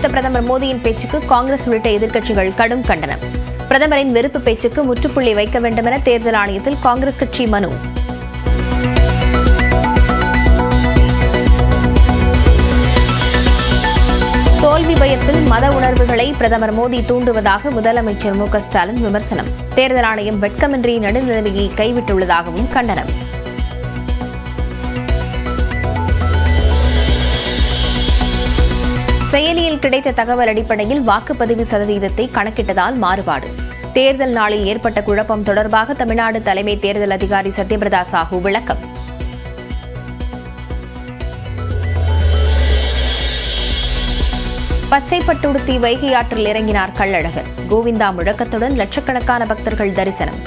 குறித்த பிரதமர் மோடியின் பேச்சுக்கு காங்கிரஸ் உள்ளிட்ட எதிர்க்கட்சிகள் கடும் கண்டனம். பிரதமரின் வெறுப்பு பேச்சுக்கு முற்றுப்புள்ளி வைக்க வேண்டும் என தேர்தல் ஆணையத்தில் காங்கிரஸ் கட்சி மனு. தோல்வி பயத்தில் மத உணர்வுகளை பிரதமர் மோடி தூண்டுவதாக முதலமைச்சர் மு க ஸ்டாலின் விமர்சனம். தேர்தல் ஆணையம் வெட்கமின்றி நடுநிலையை கைவிட்டுள்ளதாகவும் கண்டனம். செயலியில் கிடைத்த தகவல் அடிப்படையில் வாக்குப்பதிவு சதவீதத்தை கணக்கிட்டதால் மாறுபாடு. தேர்தல் நாளில் ஏற்பட்ட குழப்பம் தொடர்பாக தமிழ்நாடு தலைமை தேர்தல் அதிகாரி சத்யபிரதா சாஹூ விளக்கம். பச்சை பட்டுடுத்தி வைகை ஆற்றில் இறங்கினார் கள்ளழகர். கோவிந்தா முழக்கத்துடன் லட்சக்கணக்கான பக்தர்கள் தரிசனம்.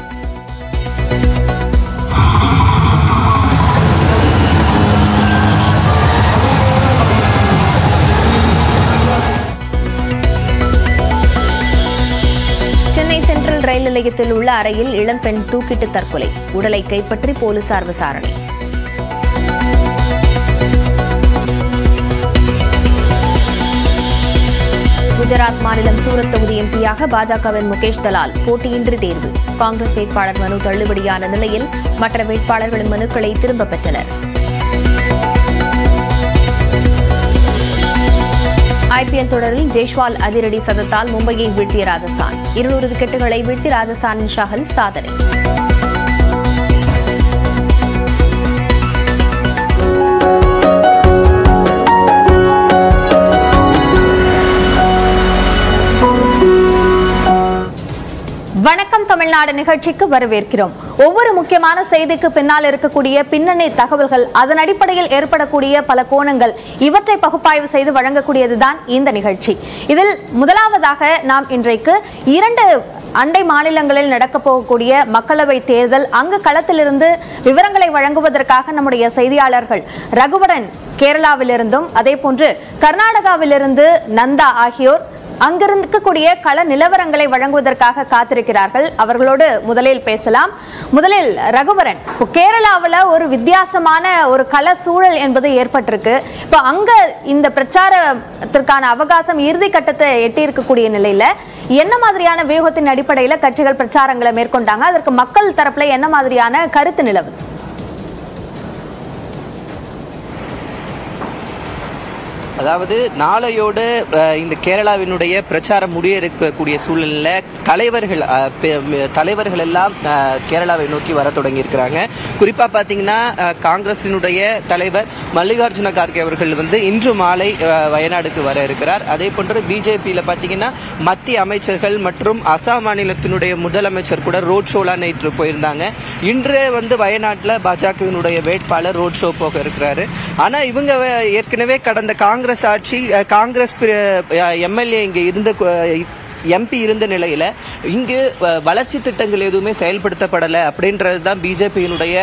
ரயில் நிலையத்தில் உள்ள அறையில் இளம்பெண் தூக்கிட்டு தற்கொலை. உடலை கைப்பற்றி போலீசார் விசாரணை. குஜராத் மாநிலம் சூரத் தொகுதி எம்பியாக பாஜகவின் முகேஷ் தலால் போட்டியின்றி தேர்வு. காங்கிரஸ் வேட்பாளர் மனு தள்ளுபடியான நிலையில் மற்ற வேட்பாளர்களின் மனுக்களை திரும்பப் பெற்றனர். ஐபிஎல் தொடரில் ஜெய்ஷ்வால் அதிரடி சதத்தால் மும்பையை வீழ்த்திய ராஜஸ்தான். இருநூறு விக்கெட்டுகளை வீழ்த்தி ராஜஸ்தானின் ஷஹல் சாதனை. தமிழ்நாடு நிகழ்ச்சிக்கு வரவேற்கிறோம். ஒவ்வொரு முக்கியமான செய்திக்கு பின்னால் இருக்கக்கூடிய பின்னணி தகவல்கள் அதன் அடிப்படையில் ஏற்படக்கூடிய பல கோணங்கள் இவற்றை பகுப்பாய்வு செய்து வழங்கக்கூடியதுதான் இந்த நிகழ்ச்சி. இதில் முதலாவதாக நாம் இன்றைக்கு இரண்டு அண்டை மாநிலங்களில் நடக்க போகக்கூடிய மக்களவை தேர்தல் அங்கு களத்திலிருந்து விவரங்களை வழங்குவதற்காக நம்முடைய செய்தியாளர்கள் ரகுவரன் கேரளாவிலிருந்தும் அதே போன்று கர்நாடகாவிலிருந்து நந்தா ஆகியோர் அங்கிருக்கக்கூடிய கள நிலவரங்களை வழங்குவதற்காக காத்திருக்கிறார்கள். அவர்களோடு முதலில் பேசலாம். முதலில் ரகுவரன். இப்போ கேரளாவில் ஒரு வித்தியாசமான ஒரு கள சூழல் என்பது ஏற்பட்டிருக்கு. இப்போ அங்க இந்த பிரச்சாரத்திற்கான அவகாசம் இறுதி கட்டத்தை எட்டி இருக்கக்கூடிய நிலையில என்ன மாதிரியான வியூகத்தின் அடிப்படையில் கட்சிகள் பிரச்சாரங்களை மேற்கொண்டாங்க? அதற்கு மக்கள் தரப்புல என்ன மாதிரியான கருத்து நிலவு அதாவது நாளையோடு இந்த கேரளாவினுடைய பிரச்சாரம் முடிய இருக்கக்கூடிய சூழ்நிலையில் தலைவர்கள் தலைவர்கள் எல்லாம் கேரளாவை நோக்கி வர தொடங்கி இருக்கிறாங்க குறிப்பாக பார்த்தீங்கன்னா காங்கிரசினுடைய தலைவர் மல்லிகார்ஜுன கார்கே அவர்கள் வந்து இன்று மாலை வயநாடுக்கு வர இருக்கிறார். அதே போன்று பிஜேபியில் பார்த்தீங்கன்னா மத்திய அமைச்சர்கள் மற்றும் அசாம் மாநிலத்தினுடைய முதலமைச்சர் கூட ரோட் ஷோலாம் நேற்று போயிருந்தாங்க. இன்று வந்து வயநாட்டில் பாஜகவினுடைய வேட்பாளர் ரோட் ஷோ போக இருக்கிறாரு. ஆனால் இவங்க ஏற்கனவே கடந்த காங்கிரஸ் ஆட்சி காங்கிரஸ் எம்எல்ஏ இங்க இருந்த எம்பி இருந்த நிலையில் இங்கு வளர்ச்சி திட்டங்கள் எதுவுமே செயல்படுத்தப்படலை அப்படின்றது தான் பிஜேபியினுடைய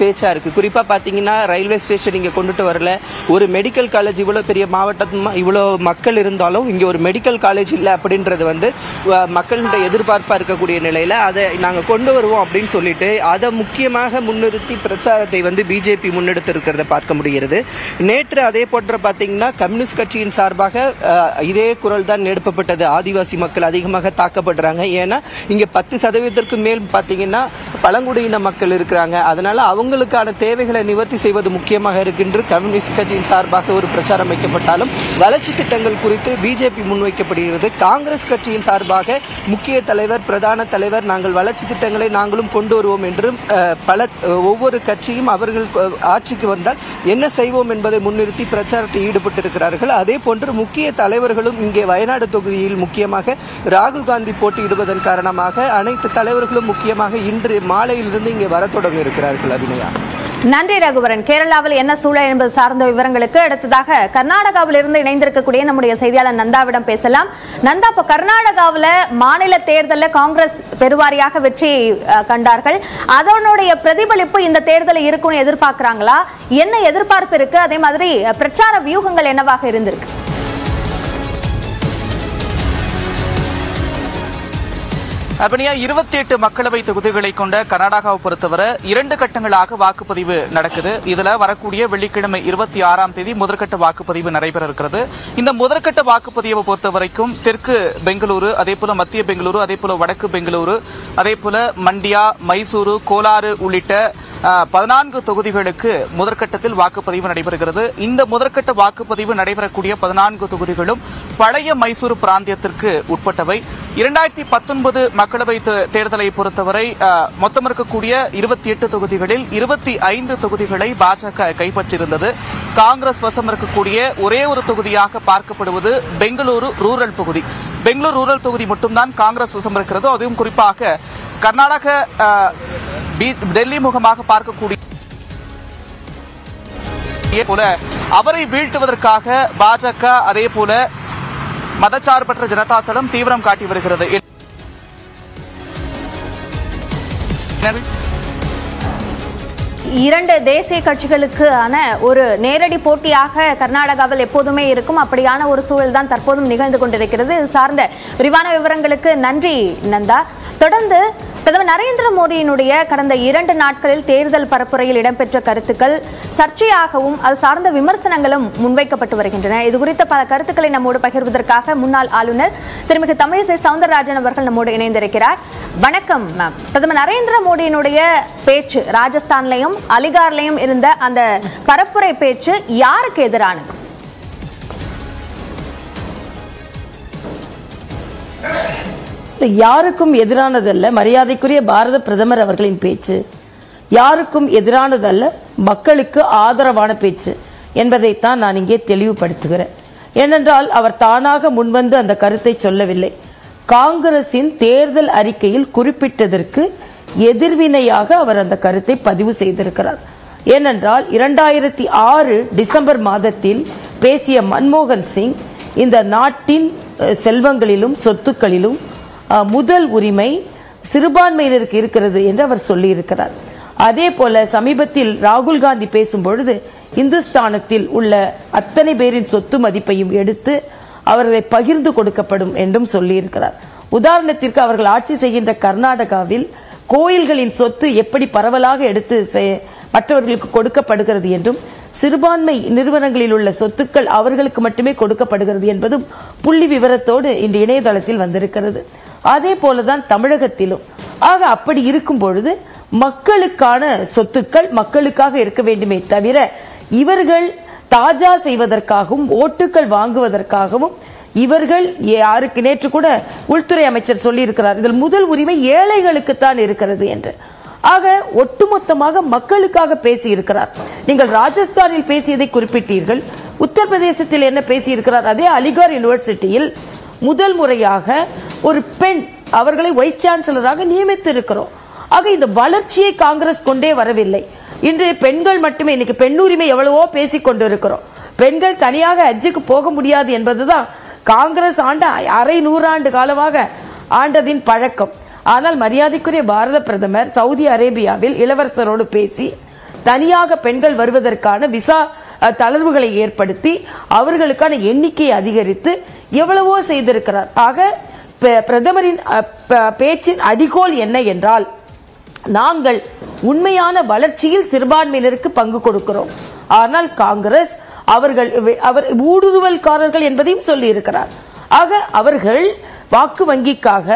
பேச்சாக இருக்குது குறிப்பாக பார்த்தீங்கன்னா ரயில்வே ஸ்டேஷன் இங்கே கொண்டுட்டு வரல. ஒரு மெடிக்கல் காலேஜ் இவ்வளோ பெரிய மாவட்டம் இவ்வளோ மக்கள் இருந்தாலும் இங்கே ஒரு மெடிக்கல் காலேஜ் இல்லை அப்படின்றது வந்து மக்களுடைய எதிர்பார்ப்பாக இருக்கக்கூடிய நிலையில் அதை நாங்கள் கொண்டு வருவோம் அப்படின்னு சொல்லிட்டு அதை முக்கியமாக முன்னிறுத்தி பிரச்சாரத்தை வந்து பிஜேபி முன்னெடுத்து இருக்கிறத பார்க்க முடிகிறது. நேற்று அதே போன்ற பார்த்தீங்கன்னா கம்யூனிஸ்ட் கட்சியின் சார்பாக இதே குரல் தான் எடுப்பப்பட்டது ஆதிவாசி மக்கள் அதிகமாக தாக்கப்படுறாங்க. ஏன்னா இங்க பத்து சதவீதத்திற்கு மேல் பாத்தீங்கன்னா பழங்குடியின மக்கள் இருக்கிறாங்க. அதனால அவங்களுக்கான தேவைகளை நிவர்த்தி செய்வது முக்கியமாக இருக்கின்ற கம்யூனிஸ்ட் கட்சியின் சார்பாக ஒரு பிரச்சாரம் வைக்கப்பட்டாலும் வளர்ச்சி திட்டங்கள் குறித்து பிஜேபி முன்வைக்கப்படுகிறது. காங்கிரஸ் கட்சியின் சார்பாக முக்கிய தலைவர் பிரதான தலைவர் நாங்கள் வளர்ச்சி திட்டங்களை நாங்களும் கொண்டு வருவோம் என்றும் பல ஒவ்வொரு கட்சியும் அவர்கள் ஆட்சிக்கு வந்தால் என்ன செய்வோம் என்பதை முன்னிறுத்தி பிரச்சாரத்தில் ஈடுபட்டிருக்கிறார்கள். அதே போன்று முக்கிய தலைவர்களும் இங்கே வயநாடு தொகுதியில் முக்கியமாக ராகுல் காந்தி போட்டியிடுவதன் காரணமாக அனைத்து தலைவர்களும் முக்கியமாக இன்று மாலையிலிருந்து இங்கே வர தொடங்க இருக்கிறார்கள் அபிநயா. நன்றி ரகுவரன். கேரளாவில் என்ன சூழல் என்பது சார்ந்த விவரங்களுக்கு அடுத்ததாக கர்நாடகாவில் இருந்து இணைந்திருக்கக்கூடிய நம்முடைய செய்தியாளர் நந்தாவிடம் பேசலாம். நந்தா இப்ப கர்நாடகாவில் மாநில தேர்தலில் காங்கிரஸ் பெருவாரியாக வெற்றி கண்டார்கள். அதனுடைய பிரதிபலிப்பு இந்த தேர்தலில் இருக்கும்னு எதிர்பார்க்கிறாங்களா? என்ன எதிர்பார்ப்பு இருக்கு? அதே மாதிரி பிரச்சார வியூகங்கள் என்னவாக இருந்திருக்கு? அப்படியா இருபத்தி எட்டு மக்களவை தொகுதிகளை கொண்ட கர்நாடகாவை பொறுத்தவரை இரண்டு கட்டங்களாக வாக்குப்பதிவு நடக்குது. இதுல வரக்கூடிய வெள்ளிக்கிழமை இருபத்தி ஆறாம் தேதி முதற்கட்ட வாக்குப்பதிவு நடைபெற இருக்கிறது இந்த முதற்கட்ட வாக்குப்பதிவை பொறுத்த வரைக்கும் தெற்கு பெங்களூரு அதே போல மத்திய பெங்களூரு அதே போல வடக்கு பெங்களூரு அதே போல மண்டியா மைசூரு கோலாறு உள்ளிட்ட பதினான்கு தொகுதிகளுக்கு முதற்கட்டத்தில் வாக்குப்பதிவு நடைபெறுகிறது. இந்த முதற்கட்ட வாக்குப்பதிவு நடைபெறக்கூடிய பதினான்கு தொகுதிகளும் பழைய மைசூரு பிராந்தியத்திற்கு உட்பட்டவை. இரண்டாயிரத்தி பத்தொன்பது மக்களவை தேர்தலை பொறுத்தவரை மொத்தம் இருக்கக்கூடிய இருபத்தி எட்டு தொகுதிகளில் இருபத்தி ஐந்து தொகுதிகளை பாஜக கைப்பற்றியிருந்தது. காங்கிரஸ் வசம் இருக்கக்கூடிய ஒரே ஒரு தொகுதியாக பார்க்கப்படுவது பெங்களூரு ரூரல் தொகுதி. பெங்களூரு ரூரல் தொகுதி மட்டும்தான் காங்கிரஸ் வசம் இருக்கிறது. அதுவும் குறிப்பாக கர்நாடக டெல்லி முகமாக பார்க்கக்கூடிய போல அவரை வீழ்த்துவதற்காக பாஜக அதே போல மதச்சார்பற்ற ஜனதா தளம் தீவிரம் காட்டி வருகிறது. இரண்டு தேசிய கட்சிகளுக்கான ஒரு நேரடி போட்டியாக கர்நாடகாவில் எப்போதுமே இருக்கும். அப்படியான ஒரு சூழல் தான் தற்போதும் நிகழ்ந்து கொண்டிருக்கிறது. சார்ந்த விரிவான விவரங்களுக்கு நன்றி நந்தா. தொடர்ந்து பிரதமர் நரேந்திர மோடியினுடைய கடந்த இரண்டு நாட்களில் தேர்தல் பரப்புரையில் இடம்பெற்ற கருத்துக்கள் சர்ச்சையாகவும் அது சார்ந்த விமர்சனங்களும் முன்வைக்கப்பட்டு வருகின்றன. இது குறித்த பல கருத்துக்களை நம்மோடு பகிர்வதற்காக முன்னாள் ஆளுநர் திருமிகு தமிழிசை சவுந்தரராஜன் அவர்கள் நம்மோடு இணைந்திருக்கிறார். வணக்கம் மேம் பிரதமர் நரேந்திர மோடியினுடைய பேச்சு ராஜஸ்தான்லயும் அலிகார்லயும் இருந்த அந்த பரப்புரை பேச்சு யாருக்கு எதிரானது? யாருக்கும் எதிரானதல்ல. மரியாதைக்குரிய பாரத பிரதமர் அவர்களின் பேச்சு. யாருக்கும் எதிரானதல்ல. மக்களுக்கு ஆதரவான பேச்சு என்பதைத்தான் நான் இங்கே தெளிவுபடுத்துகிறேன். ஏனென்றால் அவர் தானாக முன்வந்து அந்த கருத்தை சொல்லவில்லை. காங்கிரசின் தேர்தல் அறிக்கையில் குறிப்பிட்டதற்கு எதிர்வினையாக அவர் அந்த கருத்தை பதிவு செய்திருக்கிறார். ஏனென்றால் இரண்டாயிரத்தி ஆறு டிசம்பர் மாதத்தில் பேசிய மன்மோகன் சிங் இந்த நாட்டின் செல்வங்களிலும் சொத்துக்களிலும் முதல் உரிமை சிறுபான்மையினருக்கு இருக்கிறது என்று அவர் சொல்லியிருக்கிறார். அதே போல சமீபத்தில் ராகுல் காந்தி பேசும்பொழுது இந்துஸ்தானத்தில் உள்ள அத்தனை பேரின் சொத்து மதிப்பையும் எடுத்து அவர்களை பகிர்ந்து கொடுக்கப்படும் என்றும் சொல்லியிருக்கிறார். உதாரணத்திற்கு அவர்கள் ஆட்சி செய்கின்ற கர்நாடகாவில் கோயில்களின் சொத்து எப்படி பரவலாக எடுத்து மற்றவர்களுக்கு கொடுக்கப்படுகிறது என்றும் சிறுபான்மை நிறுவனங்களில் உள்ள சொத்துக்கள் அவர்களுக்கு மட்டுமே கொடுக்கப்படுகிறது என்பதும் புள்ளி விவரத்தோடு இன்று இணையதளத்தில் வந்திருக்கிறது. அதே போலதான் தமிழகத்திலும். ஆக அப்படி இருக்கும் பொழுது மக்களுக்கான சொத்துக்கள் மக்களுக்காக இருக்க வேண்டுமே தவிர இவர்கள் தாஜா செய்வதற்காகவும் ஓட்டுகள் வாங்குவதற்காகவும் இவர்கள் யாருக்கு நேற்று கூட உள்துறை அமைச்சர் சொல்லியிருக்கிறார். இதில் முதல் உரிமை ஏழைகளுக்குத்தான் இருக்கிறது என்று. ஆக ஒட்டுமொத்தமாக மக்களுக்காக பேசியிருக்கிறார். நீங்கள் ராஜஸ்தானில் பேசியதை குறிப்பிட்டீர்கள். உத்தரப்பிரதேசத்தில் என்ன பேசியிருக்கிறார்? அதே அலிகார் யூனிவர்சிட்டியில் முதல் முறையாக ஒரு பெண் அவர்களை வைஸ் சான்சலராக நியமித்து இருக்கிறோம் ஆக இந்த வளர்ச்சியை காங்கிரஸ் கொண்டே வரவில்லை. இன்று பெண்கள் மட்டுமே இன்னைக்கு பெண்ணுரிமை எவ்வளவோ பேசிக் கொண்டிருக்கிறோம். பெண்கள் தனியாக ஹஜ்ஜுக்கு போக முடியாது என்பதுதான் காங்கிரஸ் ஆண்ட அரை நூறாண்டு காலமாக ஆண்டதின் பழக்கம். ஆனால் மரியாதைக்குரிய பாரத பிரதமர் சவுதி அரேபியாவில் இளவரசரோடு பேசி தனியாக பெண்கள் வருவதற்கான விசா தளர்வுகளை ஏற்படுத்தி அவர்களுக்கான எண்ணிக்கையை அதிகரித்து எவ்வளவோ செய்திருக்கிறார். ஆக பிரதமரின் பேச்சின் அடிகோல் என்ன என்றால் நாங்கள் உண்மையான வளர்ச்சியில் சிறுபான்மையினருக்கு பங்கு கொடுக்கிறோம். ஆனால் காங்கிரஸ் அவர்கள் அவர் ஊடுருவல்காரர்கள் என்பதையும் சொல்லி இருக்கிறார் ஆக அவர்கள் வாக்கு வங்கிக்காக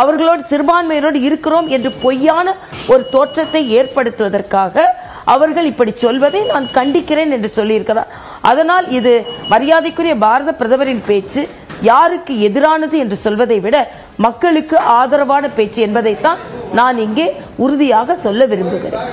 அவர்களோடு சிறுபான்மையினோடு இருக்கிறோம் என்று பொய்யான ஒரு தோற்றத்தை ஏற்படுத்துவதற்காக அவர்கள் இப்படி சொல்வதை நான் கண்டிக்கிறேன் என்று சொல்லியிருக்கிறார். அதனால் இது மரியாதைக்குரிய பாரத பிரதமரின் பேச்சு. யாருக்கு எதிரானது என்று சொல்வதை விட மக்களுக்கு ஆதரவான பேச்சு என்பதைத்தான் நான் இங்கே உறுதியாக சொல்ல விரும்புகிறேன்.